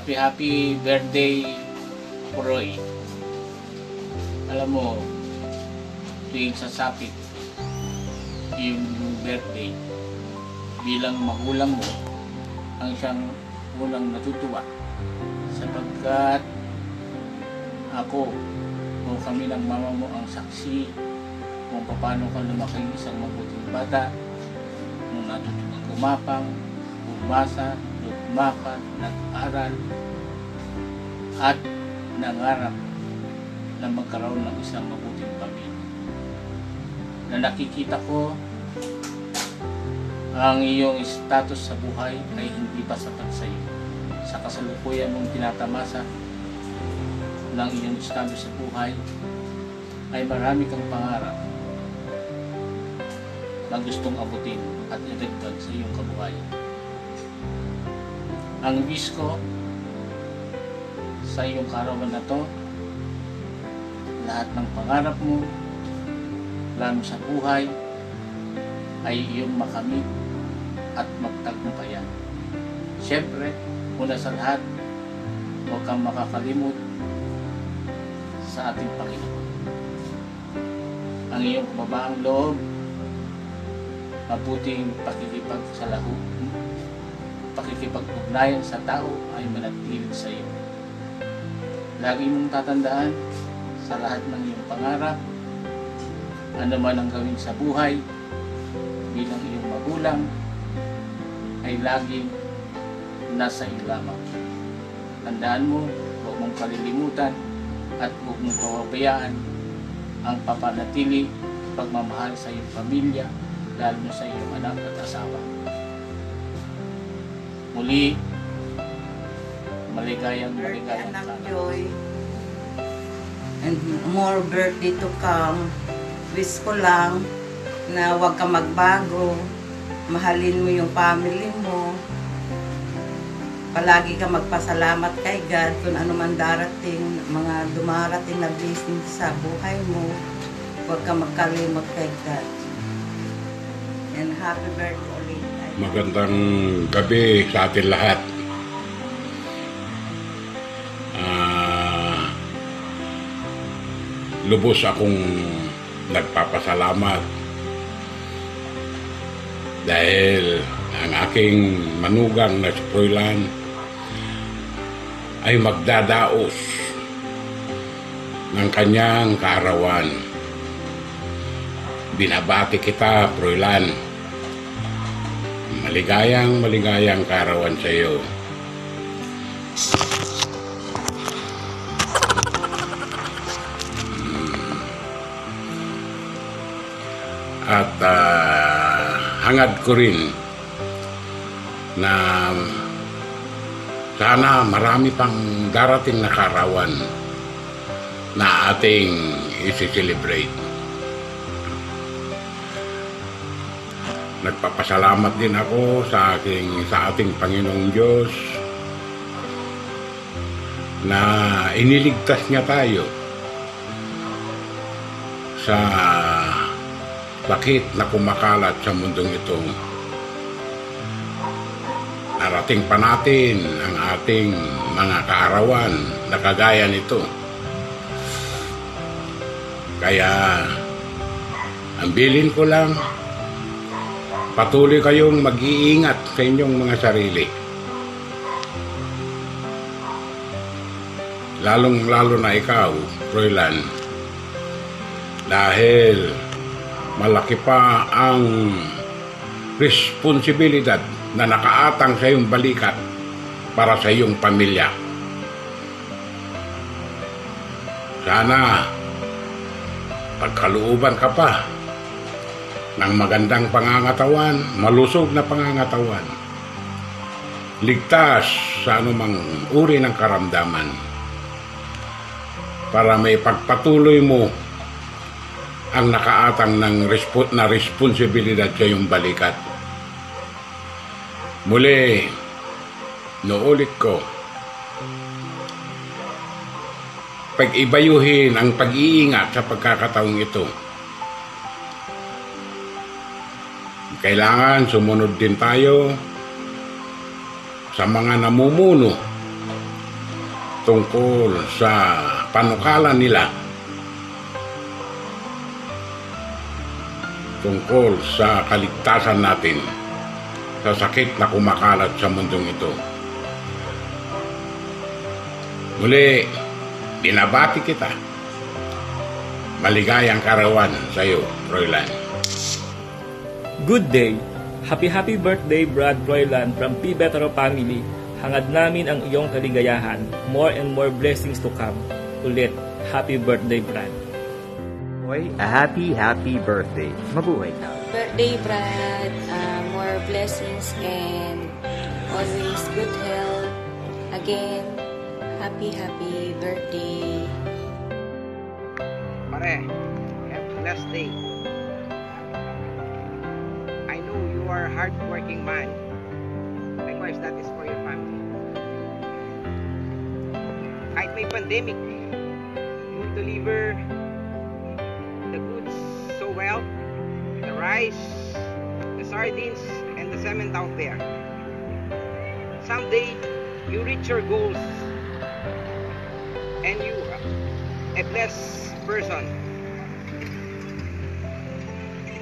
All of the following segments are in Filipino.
Happy happy birthday, Roy. Alam mo, tuwing sasapit yung birthday, bilang magulang mo, ang siyang unang natutuwa. Sapagkat ako o kami ng mama mo ang saksi kung paano ka lumaki isang mabuting bata, nung natutupang gumapang, bumasa, lumakan, nag-aral, at nangarap na magkaroon ng isang mabuting pamilya. Na nakikita ko ang iyong status sa buhay ay hindi pa sapat sa iyo. Sa kasalukuyan mong tinatamasa ng iyong status sa buhay ay marami kang pangarap na gustong abutin at idagdag sa iyong kabuhayan. Ang wish ko sa iyong karawan na to, lahat ng pangarap mo, lalo sa buhay, ay iyong makamit at magtagumpayan. Siyempre, una sa lahat, huwag kang makakalimot sa ating Panginoon. Ang iyong kababaang loob, mabuting pakikipagsalaho, pakikipag-ugnayan sa tao ay manatili sa iyo. Lagi mong tatandaan sa lahat ng iyong pangarap, ano man ang gawin sa buhay, bilang iyong magulang, ay laging nasa iyo lamang. Tandaan mo, huwag mong kalilimutan at huwag mong pawabayaan ang papanatili pagmamahal sa iyong pamilya, lalo na sa iyong anak at asawa. Muli, maligayang maligayang anak. Joy. And more birthday to come. Wish ko lang na huwag ka magbago. Mahalin mo yung family mo. Palagi ka magpasalamat kay God kung ano man darating, mga dumarating na blessings sa buhay mo. Huwag ka magkalimot kay God. And happy birthday. Magandang gabi sa atin lahat. Ah, lubos akong nagpapasalamat dahil ang aking manugang na si ay magdadaos ng kanyang kaarawan. Binabati kita, Froilan. Maligayang, maligayang karawan sa iyo. At ah, hangad ko rin na sana marami pang darating na karawan na ating isi-celebrate. Nagpapasalamat din ako sa aking sa ating Panginoong Diyos na iniligtas niya tayo sa sakit na kumakalat sa mundong ito. Narating pa natin ang ating mga kaarawan na kagaya nito. Kaya, ang bilin ko lang, patuloy kayong mag-iingat sa inyong mga sarili. Lalong-lalo na ikaw, Froilan. Dahil malaki pa ang responsibilidad na nakaatang sa iyong balikat para sa iyong pamilya. Sana pagkalooban ka pa ng magandang pangangatawan, malusog na pangangatawan. Ligtas sa anumang uri ng karamdaman para may pagpatuloy mo ang nakaatang ng respo- na responsibilidad sa iyong balikat. Muli, Nuulit ko, pag-ibayuhin ang pag-iingat sa pagkakataong ito. Kailangan sumunod din tayo sa mga namumuno tungkol sa panukala nila tungkol sa kaligtasan natin sa sakit na kumakalat sa mundong ito. Muli, binabati kita. Maligayang karawan sa iyo, Roylan. Good day! Happy happy birthday Brad Royland from P. Betero Family. Hangad namin ang iyong kaligayahan. More and more blessings to come. Ulit, happy birthday Brad. Boy, a happy, happy birthday. Mabuhay ka. birthday, Brad. Uh, more blessings and always good health. Again, happy, happy birthday. Pare, have a blessed day. Are a hard-working man. Likewise, that is for your family. Kahit may pandemic, you deliver the goods so well. The rice, the sardines, and the cement out there. Someday, you reach your goals and you are a blessed person.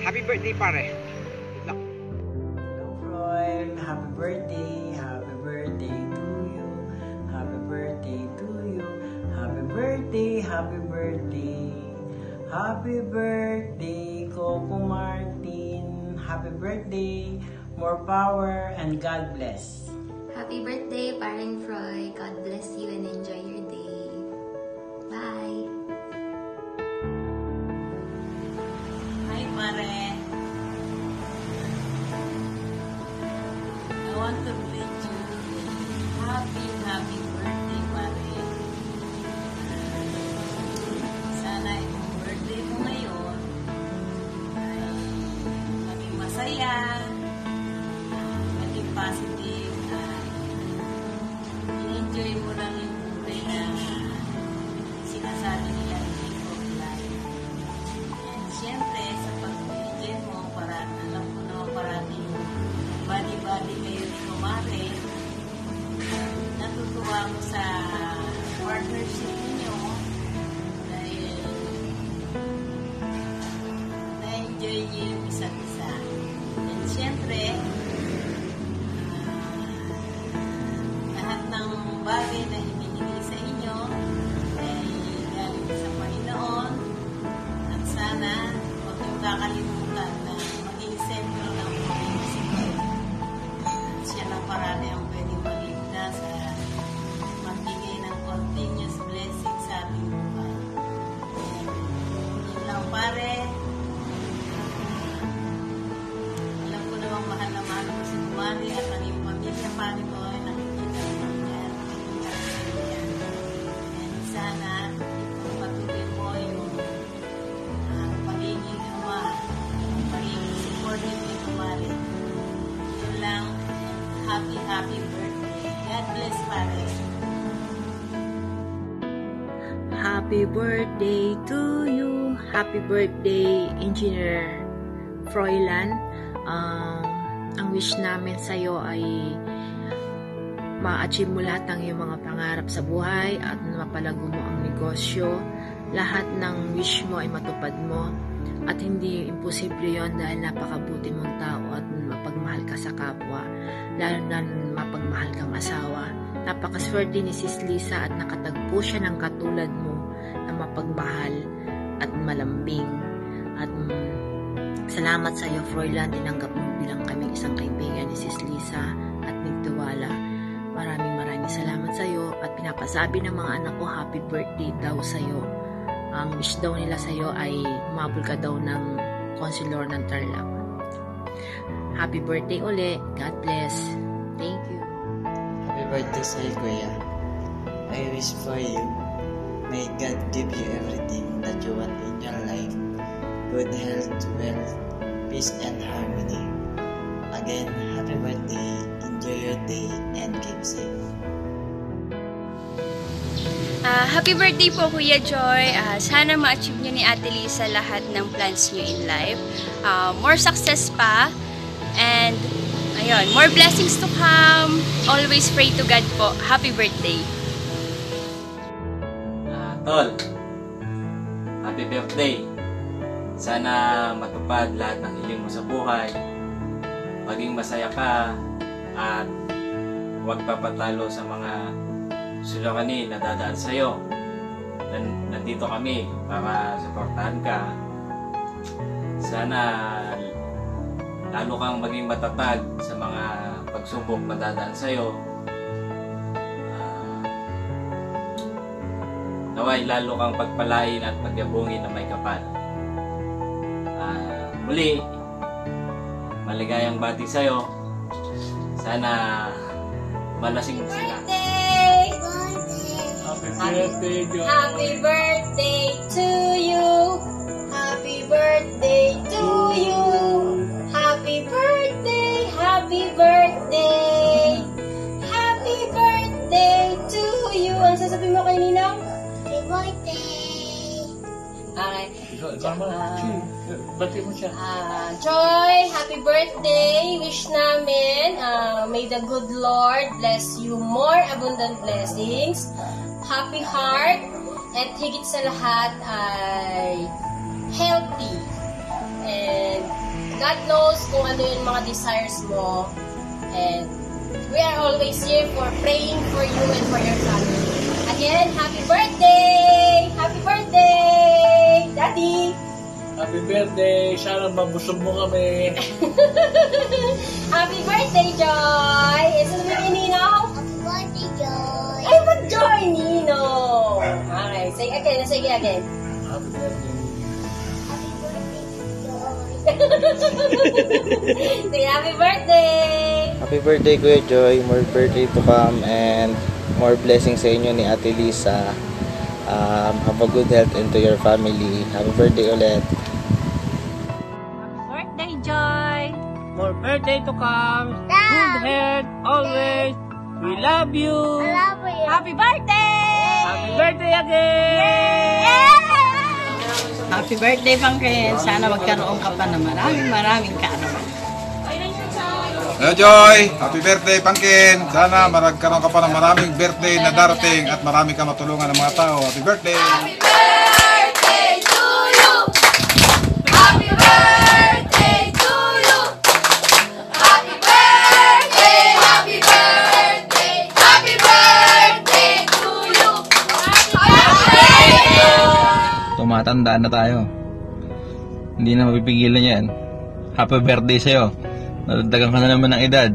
Happy birthday, pare. Happy birthday. Happy birthday to you. Happy birthday to you. Happy birthday. Happy birthday. Happy birthday, Coco Martin. Happy birthday. More power and God bless. Happy birthday, Paring Froy. God bless you and enjoy your Happy birthday to you. Happy birthday, Engineer Froilan. Um, ang wish namin sa iyo ay ma-achieve mo lahat ng iyong mga pangarap sa buhay at mapalago mo ang negosyo. Lahat ng wish mo ay matupad mo at hindi imposible yon dahil napakabuti mong tao at mapagmahal ka sa kapwa lalo na mapagmahal kang asawa. Napakaswerte ni Sis Lisa at nakatagpo siya ng katulad mo na mapagmahal at malambing. At mm, salamat sa iyo, Froilan. Tinanggap mo bilang kaming isang kaibigan ni Sis Lisa at nagtiwala. Maraming maraming salamat sa iyo at pinapasabi ng mga anak ko happy birthday daw sa iyo. Ang wish daw nila sa iyo ay umabol ka daw ng consular ng Tarlac. Happy birthday uli. God bless. Thank you. Happy birthday sa iyo, Kuya. I wish for you. May God give you everything that you want in your life. Good health, wealth, peace, and harmony. Again, happy birthday. Enjoy your day and keep safe. Ah, happy birthday po Kuya Joy. Ah, sana ma-achieve niyo ni Ate Lisa lahat ng plans niyo in life. Ah, more success pa. And ayun, more blessings to come. Always pray to God po. Happy birthday. Tol, happy birthday. Sana matupad lahat ng hiling mo sa buhay. Maging masaya ka at huwag papatalo sa mga sulakanin na dadaan sa'yo. Nan- Nandito kami para suportahan ka. Sana lalo kang maging matatag sa mga pagsubok na dadaan sa'yo. Naway lalo kang pagpalain at pagyabungin na may kapal. Ah, muli, maligayang bati sa'yo. Sana malasing sila. Birthday! Happy birthday! Happy birthday Bati mo siya. Ah, Joy, happy birthday! Wish namin, ah, may the good Lord bless you more abundant blessings, happy heart, at higit sa lahat ay healthy. And God knows kung ano yung mga desires mo. And we are always here for praying for you and for your family. Again, happy birthday! Happy birthday! Daddy! Happy birthday! Sana mabusog mo kami. Happy birthday, Joy! Isa naman kay Ninong? Happy birthday, Joy! Ay, ba't Joy, Ninong? Okay, say again, say again. Happy birthday. say happy birthday! Happy birthday Kuya Joy, more birthday to come and more blessings sa inyo ni Ate Lisa. Um, have a good health into your family. Happy birthday ulit. Birthday, Joy! More birthday to come. Good health always. We love you. I love you! Happy birthday! Happy birthday again! Happy birthday, Pangkin. Sana magkaroon ka pa ng maraming maraming kaarawan. Hello Joy! Happy birthday Pangkin! Sana magkaroon ka pa ng maraming birthday na darating at marami ka matulungan ng mga tao. Happy birthday! birthday to you! Happy birthday to you! Happy birthday! Happy birthday! Happy birthday to you! Tumatanda na tayo. Hindi na mapipigilan yan. Happy birthday sa'yo. Nadagdagan ka na naman ng edad.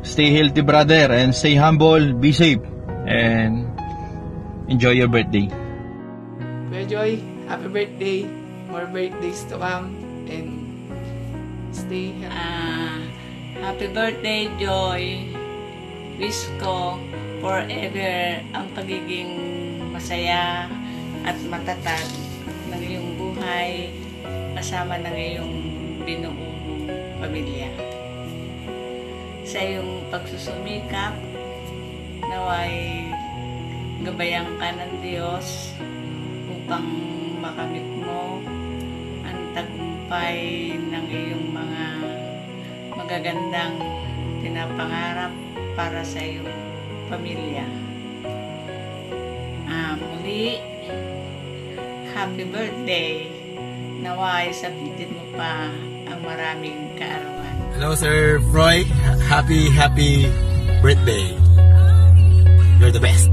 Stay healthy brother and stay humble, be safe, and enjoy your birthday. Kuya Joy, happy birthday. More birthdays to come. And stay healthy. Ah, happy birthday, Joy. Wish ko forever ang pagiging masaya at matatag ng iyong buhay kasama ng iyong binuong pamilya. Sa iyong pagsusumikap, naway gabayan ka ng Diyos upang makamit mo ang tagumpay ng iyong mga magagandang pinapangarap para sa iyong pamilya. Ah, muli, happy birthday! Naway sapitin mo pa ang maraming kaarawan. Hello Sir Roy, happy happy birthday. You're the best.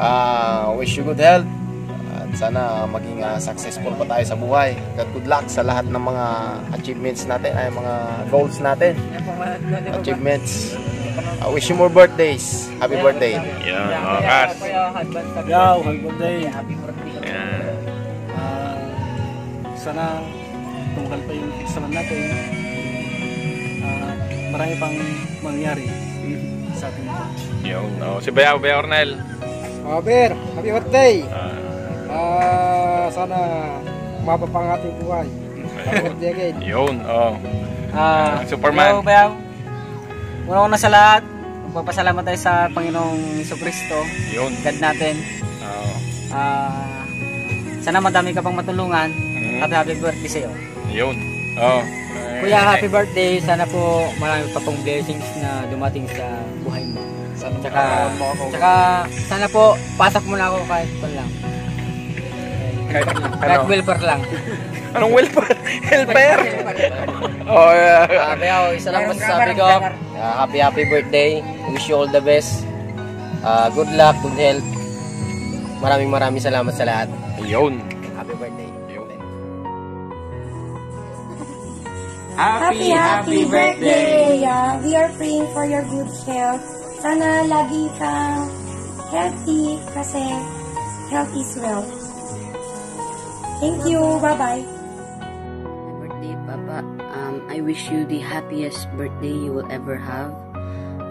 Ah, wish you good health. At sana maging ah, successful pa tayo sa buhay. At good luck sa lahat ng mga achievements natin, ay mga goals natin. Achievements. I wish you more birthdays. Happy birthday. Yaw, happy birthday. Sana tungkal pa yung examen natin. Ah, marami pang mangyari sa ating coach. Yung, oh, si Bayaw, Bayaw Ornel. Oh, Ber, happy birthday! Ah, sana umaba pa ang ating buhay. Happy birthday again. Yun, oh. Ah, Superman. Bayaw, bayaw. Una-una sa lahat, magpapasalamat tayo sa Panginoong Iso Kristo. Yun. God natin. Oo. Ah, sana madami ka pang matulungan. Happy happy birthday sa'yo. Yun. Oh. Kuya, happy birthday. Sana po marami pa pong blessings na dumating sa buhay mo. Sana Tsaka, mo ako. tsaka sana po, pasok muna ako kahit pa lang. Kahit, Kahit ano? welfare lang. Anong welfare? Helper? oh, yeah. Sabi ako, isa lang masasabi ko. Uh, happy happy birthday. Wish you all the best. Uh, good luck, good health. Maraming maraming salamat sa lahat. Yun. Happy, happy birthday! Yeah, we are praying for your good health. Sana lagi kang healthy kasi health is wealth. Thank you. Bye-bye. birthday, Papa. Um, I wish you the happiest birthday you will ever have.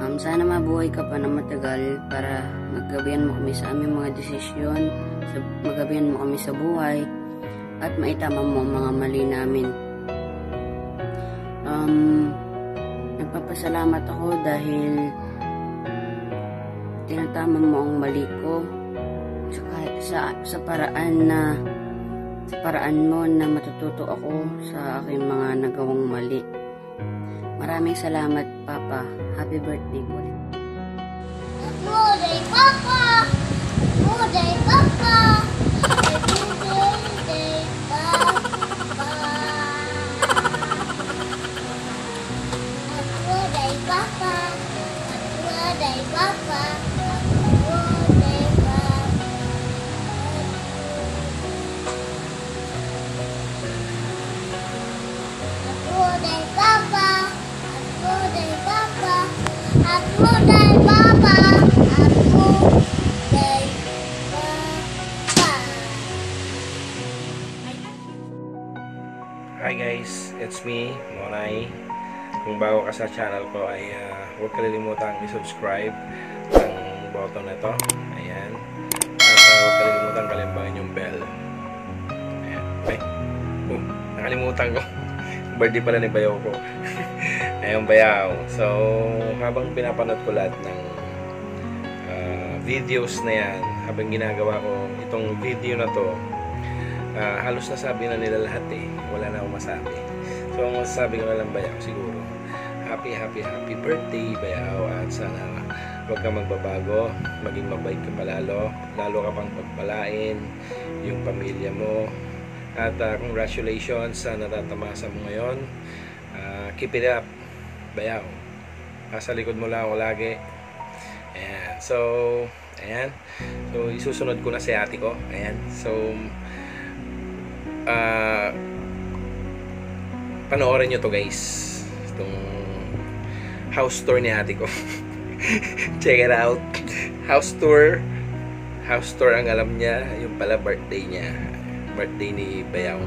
Um, sana mabuhay ka pa na matagal para magabihan mo kami sa aming mga desisyon, sa, magabihan mo kami sa buhay, at maitama mo ang mga mali namin. Um, nagpapasalamat ako dahil tinatama mo ang mali ko sa, sa, sa paraan na sa paraan mo na matututo ako sa aking mga nagawang mali. Maraming salamat, Papa. Happy birthday po. Birthday, Papa! Birthday, Papa! Sa channel ko ay uh, huwag kalilimutang i-subscribe ang button na to. Ayan. At uh, huwag kalilimutang kalimbangin yung bell. Ayan. Ay, oh, nakalimutan ko. Birthday pala ni Bayaw ko. Ayun, Bayaw. So, habang pinapanood ko lahat ng uh, videos na yan, habang ginagawa ko itong video na to, Ah, halos nasabi na nila lahat eh. Wala na akong masabi. So, ang masasabi ko na lang bayaw siguro, happy, happy, happy birthday bayaw at sana huwag ka magbabago, maging mabait ka palalo, lalo ka pang pagpalain yung pamilya mo. At ah, congratulations sa natatamasa mo ngayon. Ah, keep it up, bayaw. Nasa likod mo lang ako lagi. Ayan. So, ayan. So, isusunod ko na si ate ko. Ayan. So, ah panoorin nyo to guys itong house tour ni ate ko. Check it out. House tour. House tour ang alam niya. Yung pala birthday niya. Birthday ni Bayaw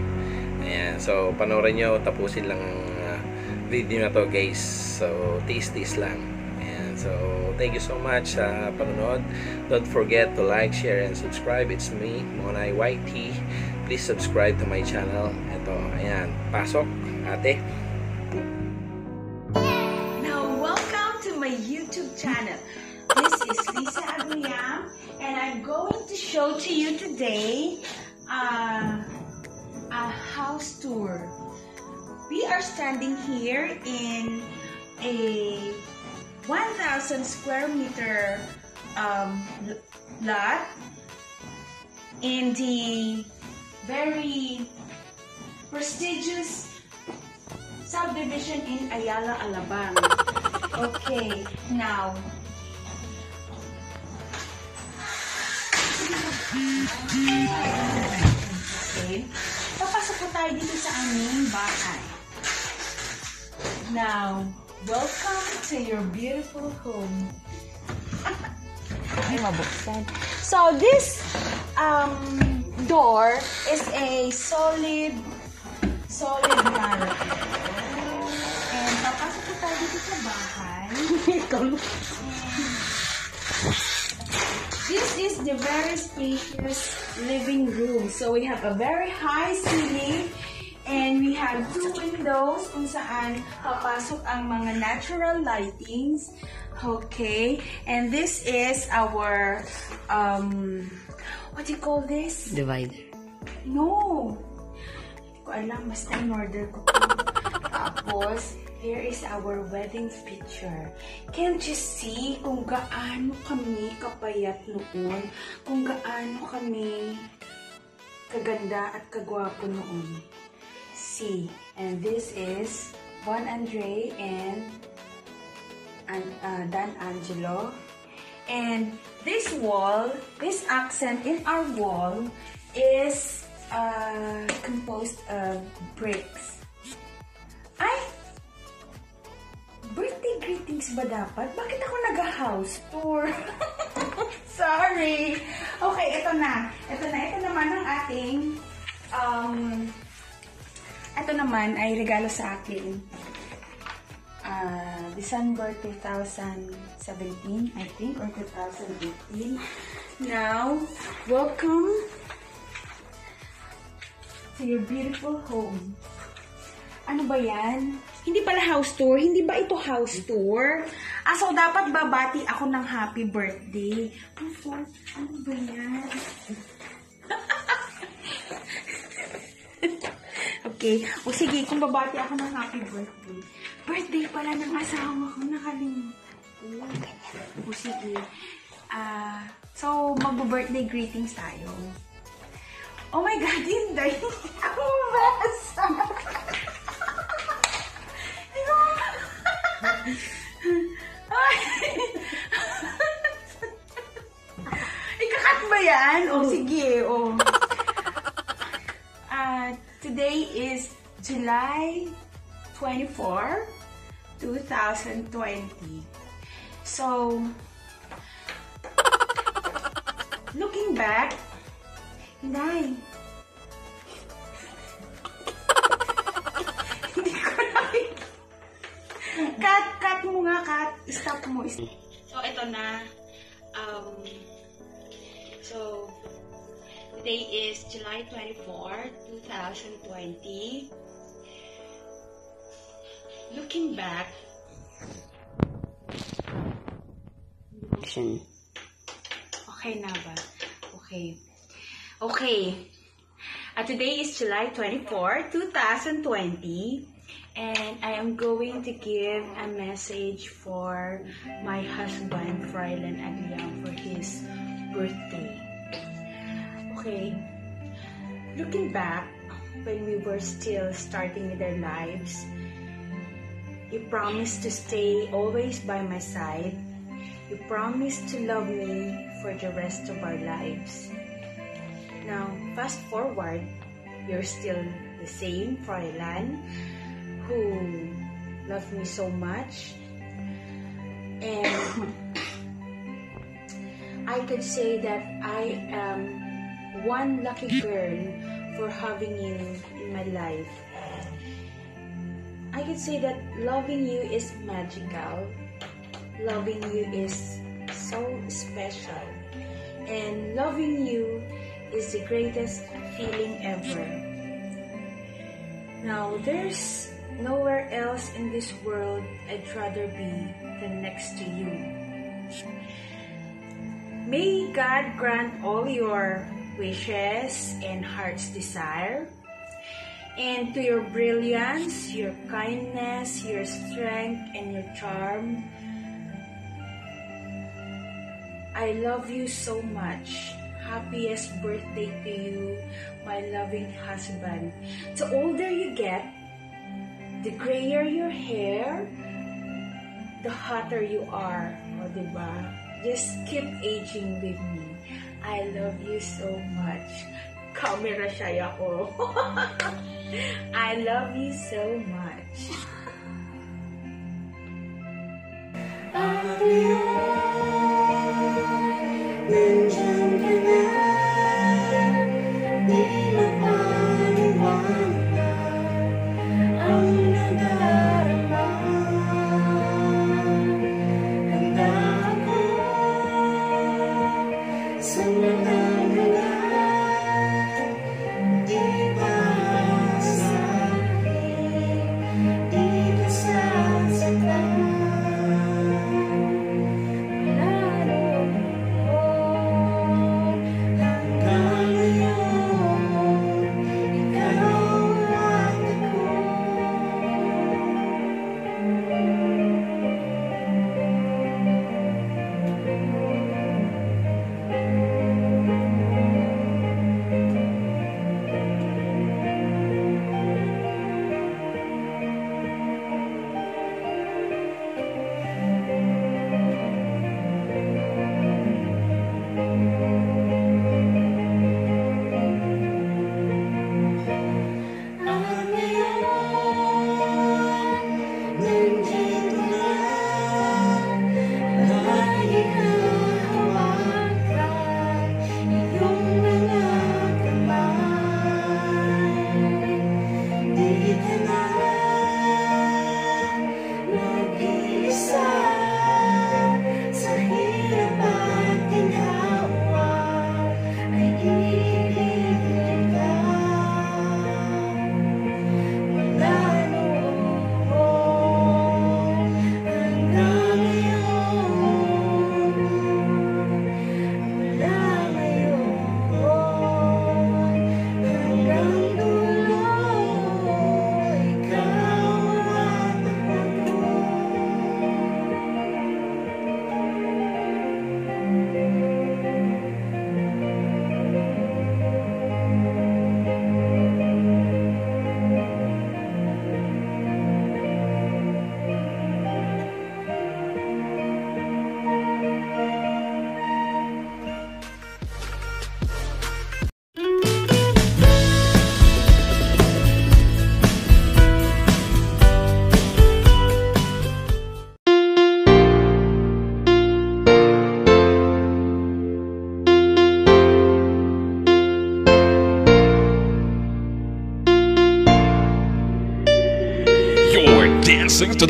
ayan so panoorin nyo tapusin lang ang ah, video na to guys. So taste taste lang. Ayan so thank you so much sa panonood. Don't forget to like share and subscribe. It's me Monay YT please subscribe to my channel. Ito, ayan, pasok, ate. YouTube channel. This is Lisa Aguiam, and I'm going to show to you today uh, a house tour. We are standing here in a 1,000 square meter um, lot in the very prestigious subdivision in Ayala, Alabang. Okay, now. Okay. Papasok po tayo dito sa aming bahay. Now, welcome to your beautiful home. Ay, mabuksan. So, this um, door is a solid, solid granite. This is the very spacious living room. So we have a very high ceiling and we have two windows kung saan papasok ang mga natural lightings. Okay. And this is our, um, what do you call this? Divider. No. Hindi ko alam. Basta in order ko. Tapos, there is our wedding picture. Can't you see kung gaano kami kapayat noon? Kung gaano kami kaganda at kagwapo noon. See, and this is Juan Andre and, uh, Dan Angelo. And this wall, this accent in our wall is uh, composed of bricks. Ay! Greetings ba dapat? Bakit ako nag-house tour? Sorry! Okay, ito na. Ito na. Ito naman ang ating um, ito naman ay regalo sa akin. Uh, December 2017, I think, or 2018. Now, welcome to your beautiful home. Ano ba yan? Hindi pala house tour. Hindi ba ito house tour? Ah, so dapat babati ako ng happy birthday. Ano, ano ba yan? okay. O sige, kung babati ako ng happy birthday. Birthday pala ng asawa ko. Nakalimutan ko. O sige. Ah, so, mag-birthday greetings tayo. Oh my God, hindi. Ako mabasa. Ikakat ba yan? O sige, o. Uh, today is July 24, 2020. So, looking back, Nay, Stop mo. So, ito na. Um, so, today is July 24, 2020. Looking back, okay na ba? Okay. Okay. Uh, today is July 24, 2020. And I am going to give a message for my husband, Frylan Agliang, for his birthday. Okay. Looking back, when we were still starting with our lives, you promised to stay always by my side. You promised to love me for the rest of our lives. Now, fast forward, you're still the same Fräulein who loved me so much. And I could say that I am one lucky girl for having you in my life. I could say that loving you is magical. Loving you is so special. And loving you is the greatest feeling ever. Now, there's nowhere else in this world I'd rather be than next to you. May God grant all your wishes and heart's desire. And to your brilliance, your kindness, your strength, and your charm, I love you so much. Happiest birthday to you, my loving husband. The older you get, the grayer your hair, the hotter you are. O, diba? Just keep aging with me. I love you so much. Camera shy ako. I love you so much. Nandyan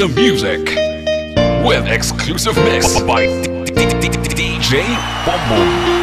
the music with exclusive mix by DJ Bombom.